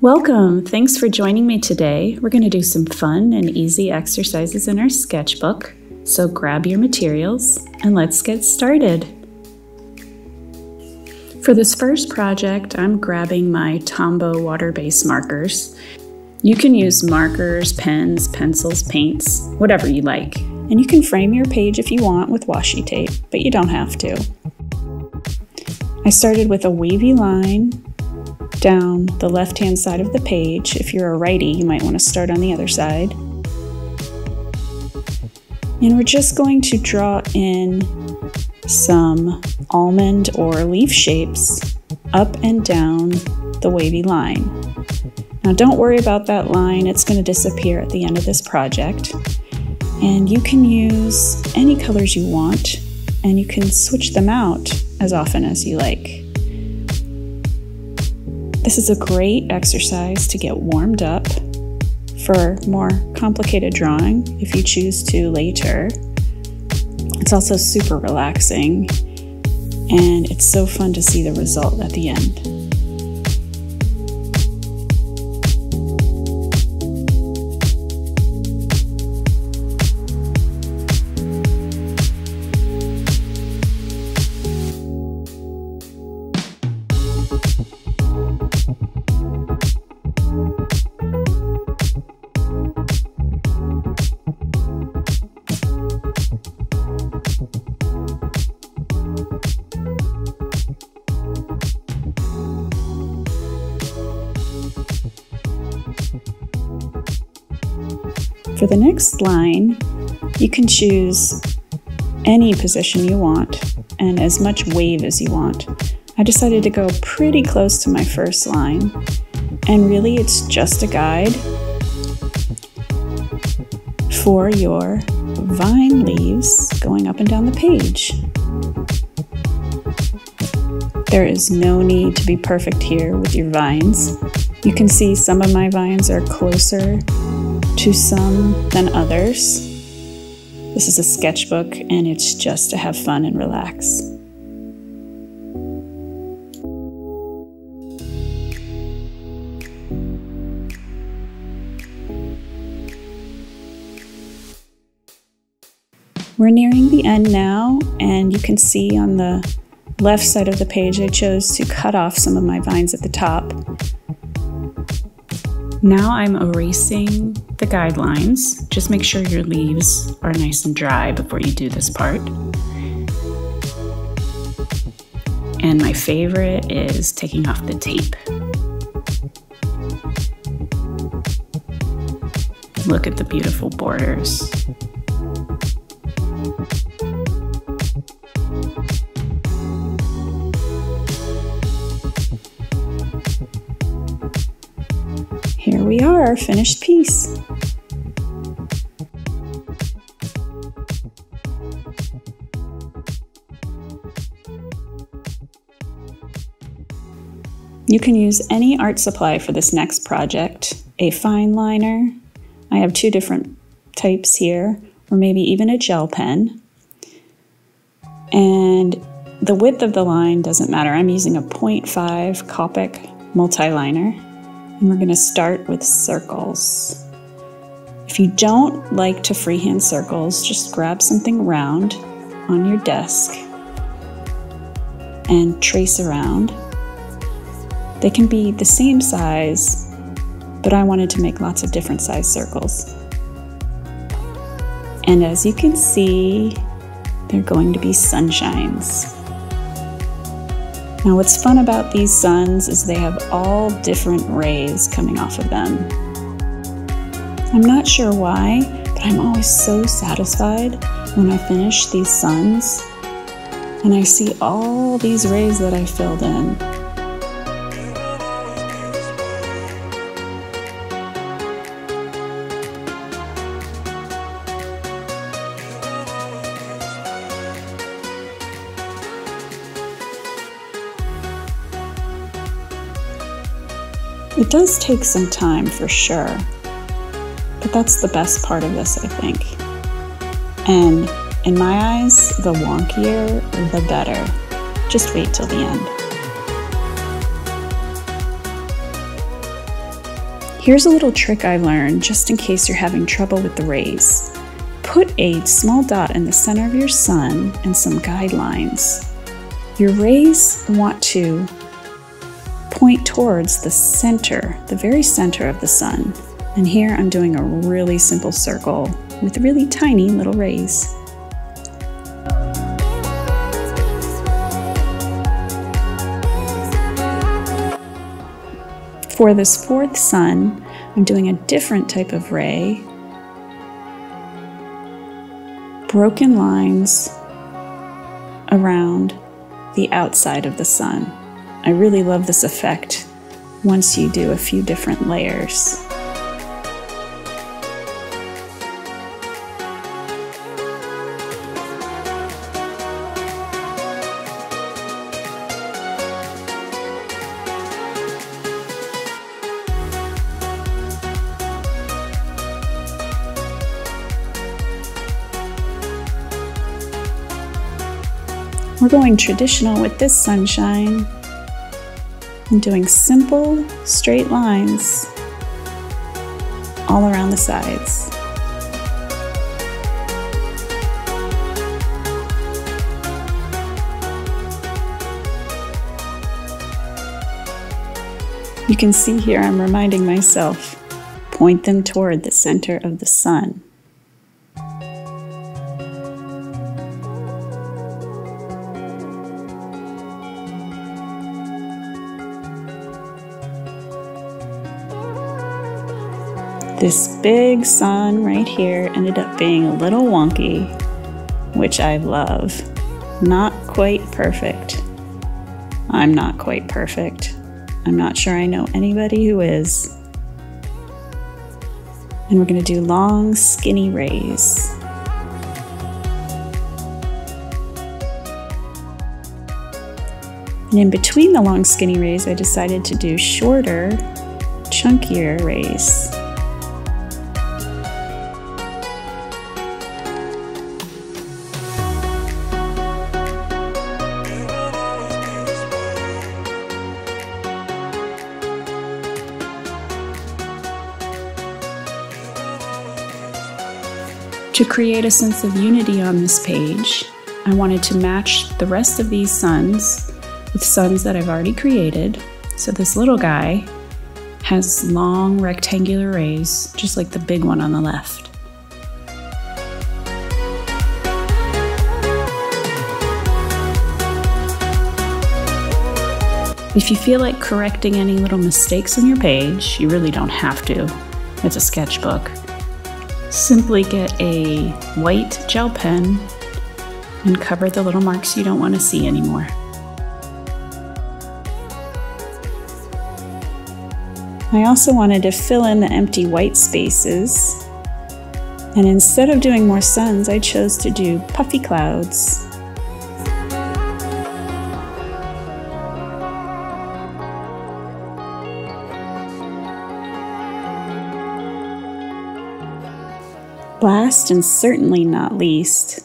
Welcome! Thanks for joining me today. We're going to do some fun and easy exercises in our sketchbook. So grab your materials and let's get started. For this first project, I'm grabbing my Tombow water-based markers. You can use markers, pens, pencils, paints, whatever you like. And you can frame your page if you want with washi tape, but you don't have to. I started with a wavy line down the left-hand side of the page. If you're a righty, you might want to start on the other side. And we're just going to draw in some almond or leaf shapes up and down the wavy line. Now don't worry about that line, it's going to disappear at the end of this project. And you can use any colors you want and you can switch them out as often as you like. This is a great exercise to get warmed up for more complicated drawing if you choose to later. It's also super relaxing and it's so fun to see the result at the end. The next line, you can choose any position you want and as much wave as you want. I decided to go pretty close to my first line, and really it's just a guide for your vine leaves going up and down the page. There is no need to be perfect here with your vines. You can see some of my vines are closer to some than others. This is a sketchbook and it's just to have fun and relax. We're nearing the end now, and you can see on the left side of the page I chose to cut off some of my vines at the top. Now I'm erasing guidelines. Just make sure your leaves are nice and dry before you do this part. And my favorite is taking off the tape. Look at the beautiful borders. Here we are, finished piece. You can use any art supply for this next project. A fine liner, I have two different types here, or maybe even a gel pen. And the width of the line doesn't matter. I'm using a 0.5 Copic multi-liner. And we're going to start with circles. If you don't like to freehand circles, just grab something round on your desk and trace around. They can be the same size, but I wanted to make lots of different size circles. And as you can see, they're going to be sunshines. Now what's fun about these suns is they have all different rays coming off of them. I'm not sure why, but I'm always so satisfied when I finish these suns and I see all these rays that I filled in. It does take some time for sure, but that's the best part of this, I think. And in my eyes, the wonkier, the better. Just wait till the end. Here's a little trick I learned just in case you're having trouble with the rays. Put a small dot in the center of your sun and some guidelines. Your rays want to point towards the center, the very center of the sun. And here I'm doing a really simple circle with really tiny little rays. For this fourth sun, I'm doing a different type of ray. Broken lines around the outside of the sun. I really love this effect once you do a few different layers. We're going traditional with this sunshine and doing simple straight lines all around the sides. You can see here I'm reminding myself, point them toward the center of the sun. This big sun right here ended up being a little wonky, which I love. Not quite perfect. I'm not quite perfect. I'm not sure I know anybody who is. And we're going to do long, skinny rays. And in between the long, skinny rays, I decided to do shorter, chunkier rays. To create a sense of unity on this page, I wanted to match the rest of these suns with suns that I've already created. So this little guy has long rectangular rays, just like the big one on the left. If you feel like correcting any little mistakes on your page, you really don't have to. It's a sketchbook. Simply get a white gel pen and cover the little marks you don't want to see anymore. I also wanted to fill in the empty white spaces. And instead of doing more suns, I chose to do puffy clouds. Last and certainly not least,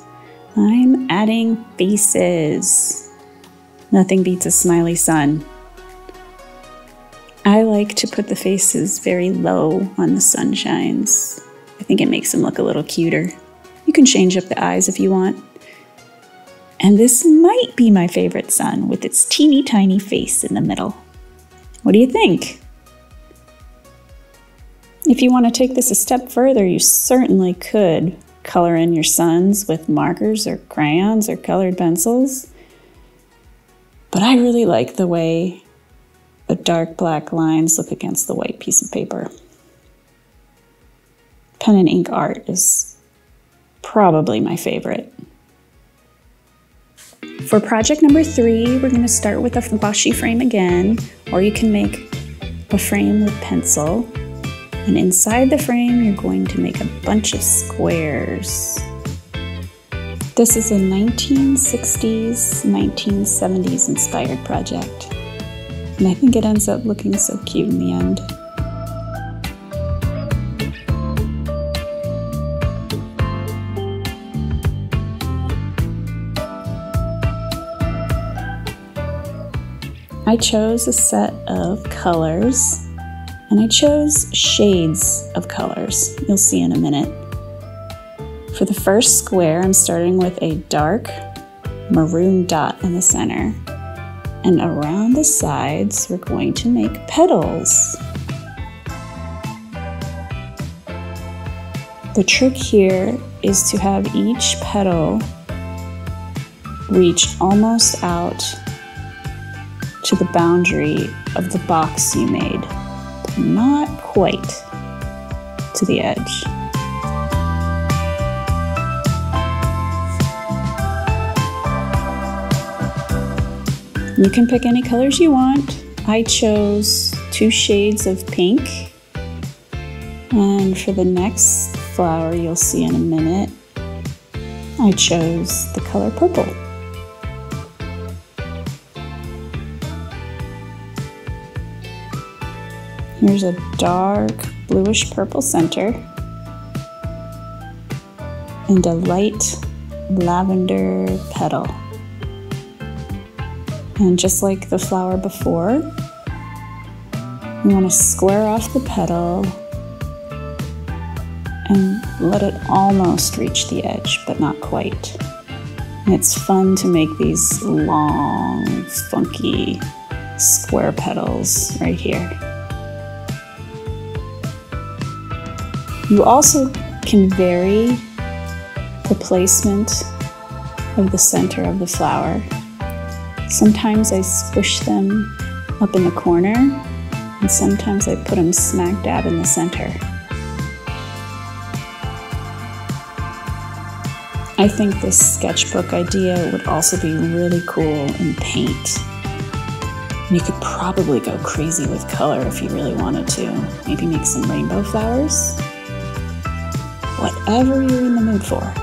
I'm adding faces. Nothing beats a smiley sun. I like to put the faces very low on the sunshines. I think it makes them look a little cuter. You can change up the eyes if you want. And this might be my favorite sun with its teeny tiny face in the middle. What do you think? If you want to take this a step further, you certainly could color in your suns with markers or crayons or colored pencils. But I really like the way the dark black lines look against the white piece of paper. Pen and ink art is probably my favorite. For project number three, we're going to start with a washi frame again, or you can make a frame with pencil. And inside the frame, you're going to make a bunch of squares. This is a 1960s, 1970s inspired project. And I think it ends up looking so cute in the end. I chose a set of colors And I chose shades of colors. You'll see in a minute. For the first square, I'm starting with a dark maroon dot in the center. And around the sides, we're going to make petals. The trick here is to have each petal reach almost out to the boundary of the box you made, not quite to the edge. You can pick any colors you want. I chose two shades of pink. And for the next flower you'll see in a minute, I chose the color purple. Here's a dark bluish purple center and a light lavender petal. And just like the flower before, you want to square off the petal and let it almost reach the edge, but not quite. And it's fun to make these long, funky square petals right here. You also can vary the placement of the center of the flower. Sometimes I squish them up in the corner, and sometimes I put them smack dab in the center. I think this sketchbook idea would also be really cool in paint. You could probably go crazy with color if you really wanted to. Maybe make some rainbow flowers. Whatever you're in the mood for.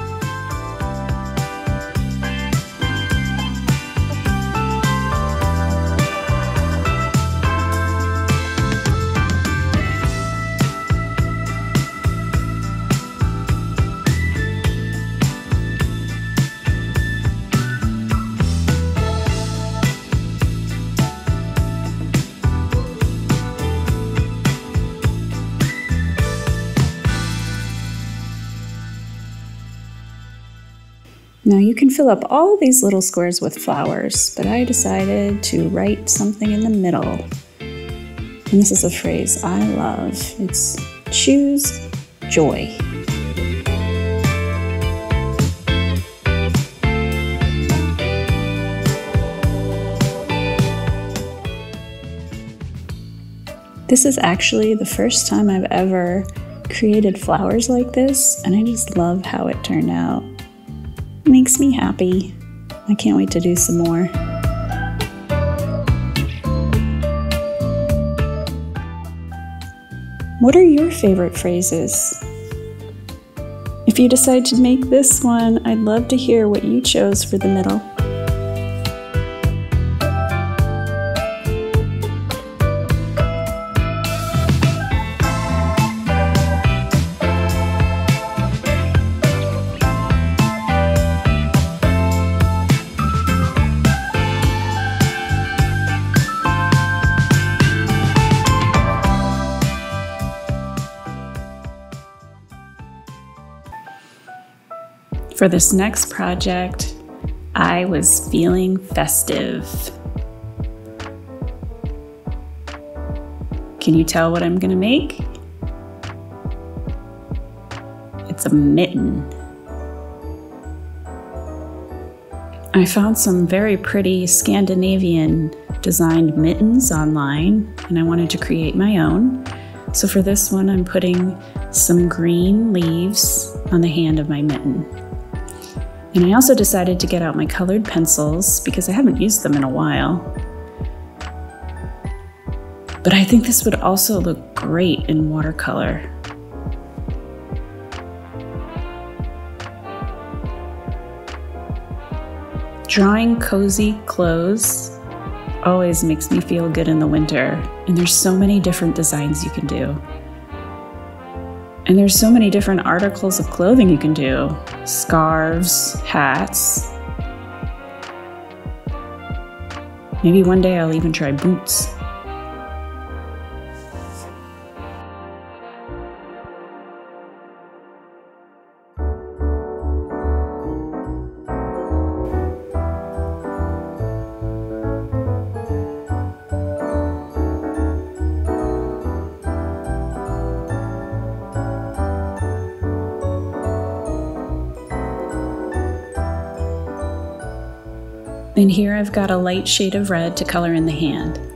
Fill up all these little squares with flowers, but I decided to write something in the middle. And this is a phrase I love. It's choose joy. This is actually the first time I've ever created flowers like this, and I just love how it turned out makes me happy. I can't wait to do some more. What are your favorite phrases? If you decide to make this one, I'd love to hear what you chose for the middle. For this next project, I was feeling festive. Can you tell what I'm gonna make? It's a mitten. I found some very pretty Scandinavian designed mittens online and I wanted to create my own. So for this one, I'm putting some green leaves on the hand of my mitten. And I also decided to get out my colored pencils because I haven't used them in a while. But I think this would also look great in watercolor. Drawing cozy clothes always makes me feel good in the winter, and there's so many different designs you can do. And there's so many different articles of clothing you can do scarves, hats. Maybe one day I'll even try boots. And here I've got a light shade of red to color in the hand.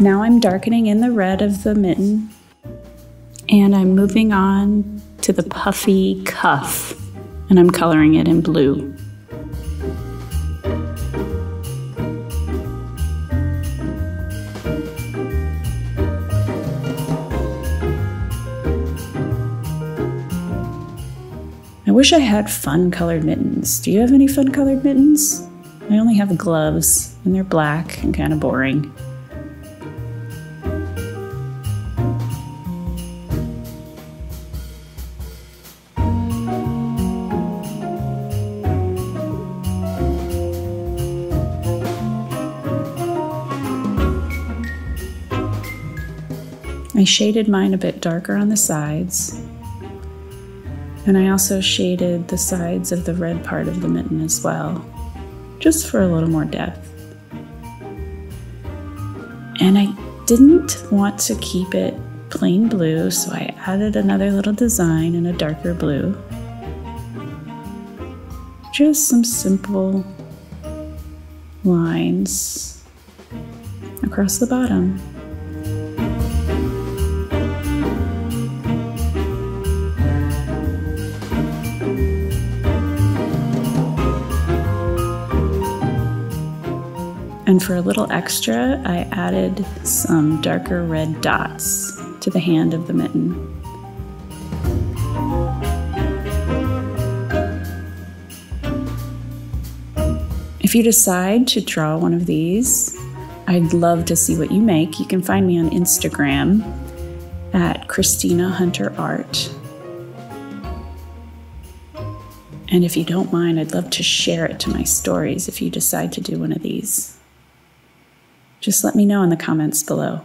Now I'm darkening in the red of the mitten and I'm moving on to the puffy cuff and I'm coloring it in blue. I wish I had fun colored mittens. Do you have any fun colored mittens? I only have gloves and they're black and kind of boring. I shaded mine a bit darker on the sides. And I also shaded the sides of the red part of the mitten as well, just for a little more depth. And I didn't want to keep it plain blue, so I added another little design in a darker blue. Just some simple lines across the bottom. And for a little extra, I added some darker red dots to the hand of the mitten. If you decide to draw one of these, I'd love to see what you make. You can find me on Instagram at Kristina Hunter Art. And if you don't mind, I'd love to share it to my stories if you decide to do one of these just let me know in the comments below.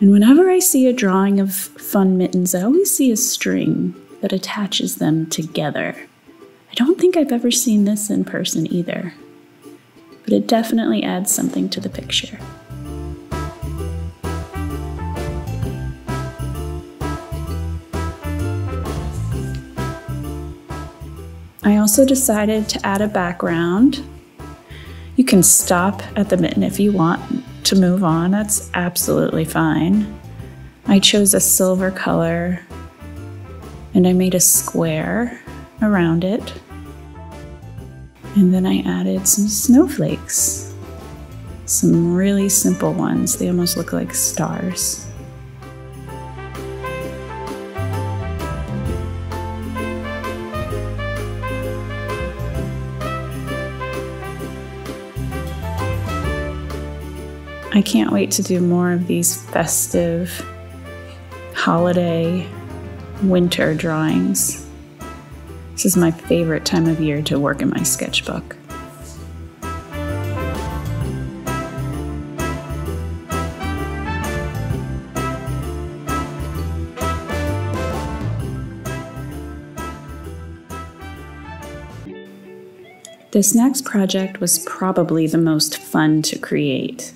And whenever I see a drawing of fun mittens, I always see a string that attaches them together. I don't think I've ever seen this in person either, but it definitely adds something to the picture. I also decided to add a background you can stop at the mitten if you want to move on, that's absolutely fine. I chose a silver color and I made a square around it. And then I added some snowflakes, some really simple ones. They almost look like stars. I can't wait to do more of these festive holiday winter drawings. This is my favorite time of year to work in my sketchbook. This next project was probably the most fun to create.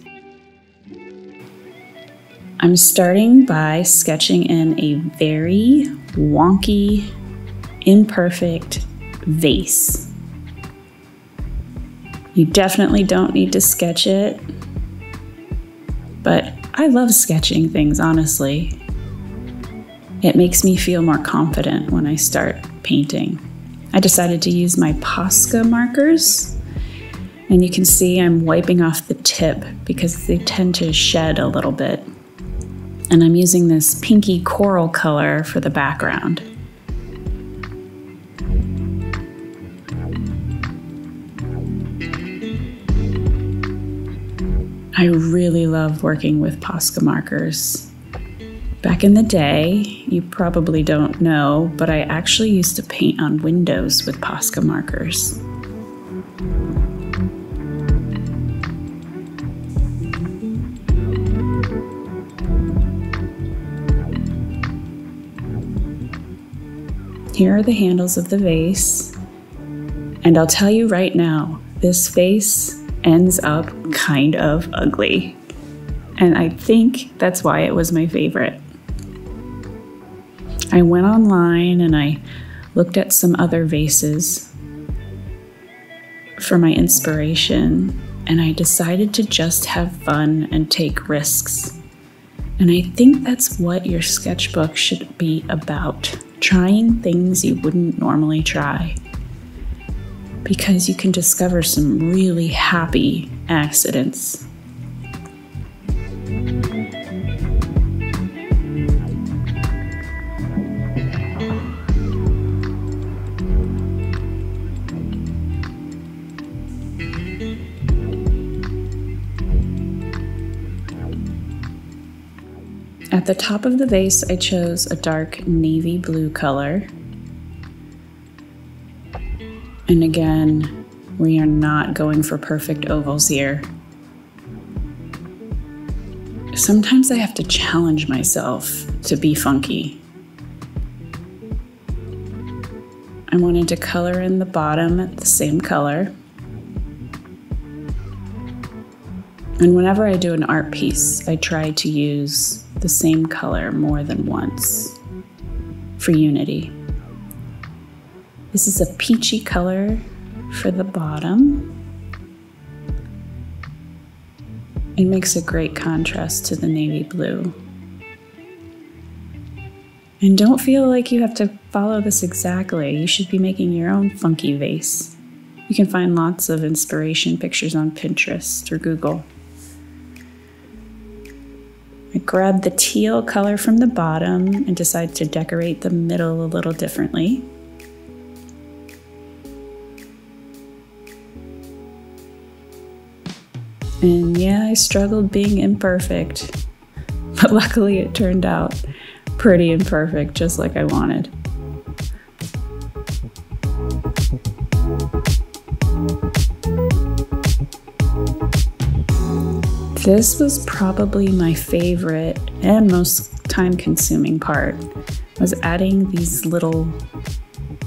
I'm starting by sketching in a very wonky, imperfect vase. You definitely don't need to sketch it, but I love sketching things, honestly. It makes me feel more confident when I start painting. I decided to use my Posca markers. And you can see I'm wiping off the tip because they tend to shed a little bit. And I'm using this pinky coral color for the background. I really love working with Posca markers. Back in the day, you probably don't know, but I actually used to paint on windows with Posca markers. Here are the handles of the vase. And I'll tell you right now, this vase ends up kind of ugly. And I think that's why it was my favorite. I went online and I looked at some other vases for my inspiration, and I decided to just have fun and take risks. And I think that's what your sketchbook should be about trying things you wouldn't normally try. Because you can discover some really happy accidents. The top of the vase, I chose a dark navy blue color. And again, we are not going for perfect ovals here. Sometimes I have to challenge myself to be funky. I wanted to color in the bottom the same color. And whenever I do an art piece, I try to use the same color more than once for unity. This is a peachy color for the bottom. It makes a great contrast to the navy blue. And don't feel like you have to follow this exactly. You should be making your own funky vase. You can find lots of inspiration pictures on Pinterest or Google. I grabbed the teal color from the bottom and decided to decorate the middle a little differently. And yeah, I struggled being imperfect, but luckily it turned out pretty imperfect, just like I wanted. This was probably my favorite and most time consuming part was adding these little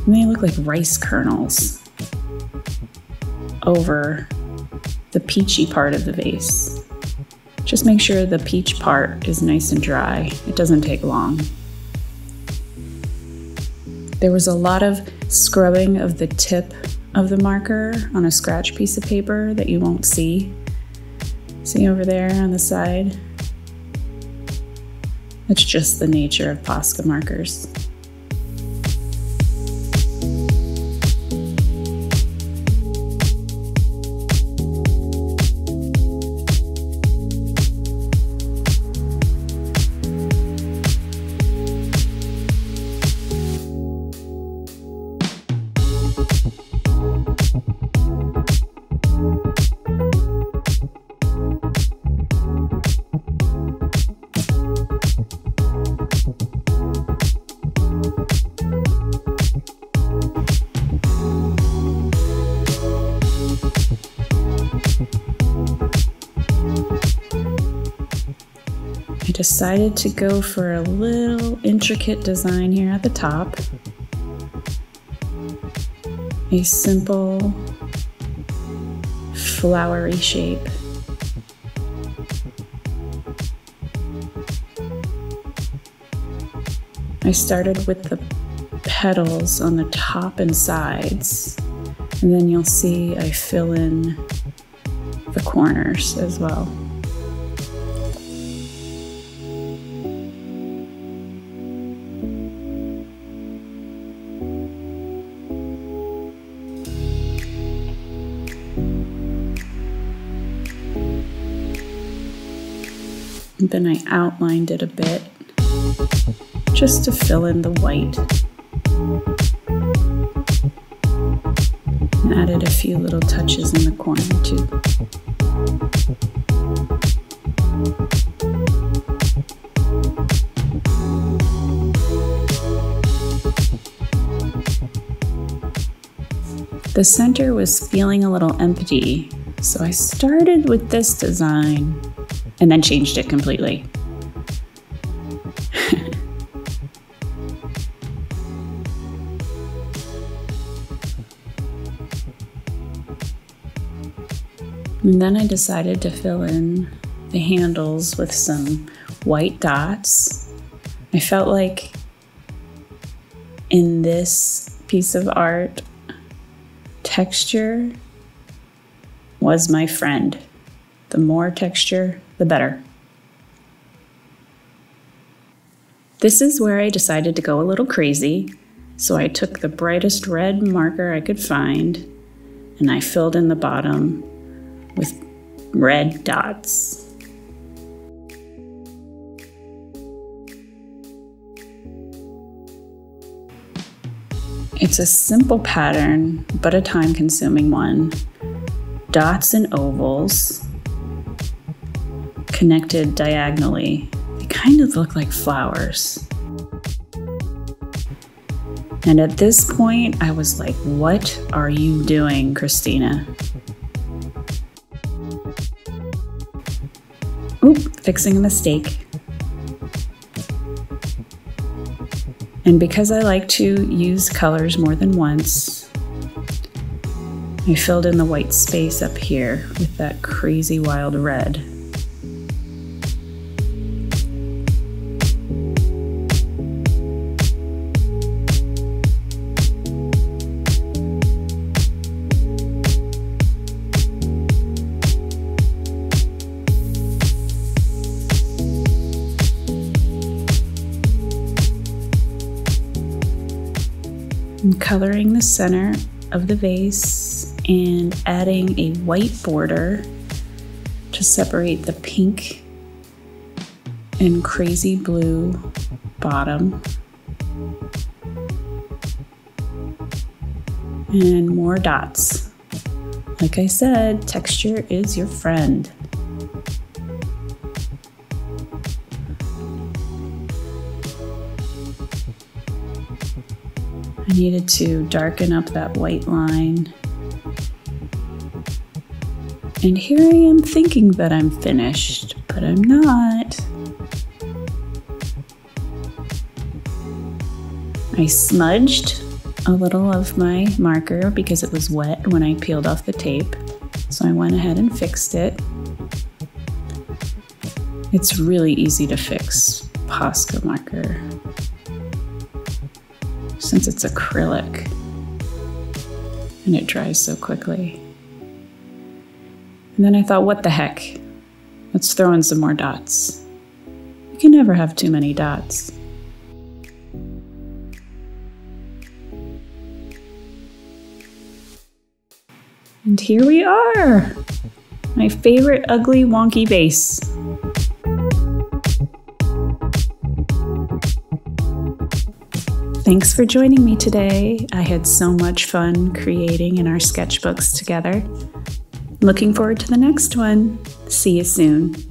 they look like rice kernels over the peachy part of the vase. Just make sure the peach part is nice and dry. It doesn't take long. There was a lot of scrubbing of the tip of the marker on a scratch piece of paper that you won't see See over there on the side? It's just the nature of Posca markers. Decided to go for a little intricate design here at the top. A simple flowery shape. I started with the petals on the top and sides, and then you'll see I fill in the corners as well. Then I outlined it a bit just to fill in the white. And added a few little touches in the corner too. The center was feeling a little empty, so I started with this design and then changed it completely. and then I decided to fill in the handles with some white dots. I felt like in this piece of art, texture was my friend. The more texture, the better. This is where I decided to go a little crazy, so I took the brightest red marker I could find and I filled in the bottom with red dots. It's a simple pattern, but a time consuming one. Dots and ovals connected diagonally. They kind of look like flowers. And at this point, I was like, What are you doing, Kristina? Oop, fixing a mistake. And because I like to use colors more than once, I filled in the white space up here with that crazy wild red. Coloring the center of the vase and adding a white border to separate the pink and crazy blue bottom. And more dots. Like I said, texture is your friend. I needed to darken up that white line. And here I am thinking that I'm finished, but I'm not. I smudged a little of my marker because it was wet when I peeled off the tape. So I went ahead and fixed it. It's really easy to fix Posca marker since it's acrylic and it dries so quickly. And then I thought, what the heck? Let's throw in some more dots. You can never have too many dots. And here we are! My favorite ugly wonky vase. Thanks for joining me today. I had so much fun creating in our sketchbooks together. Looking forward to the next one. See you soon.